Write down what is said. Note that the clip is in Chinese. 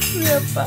四月八。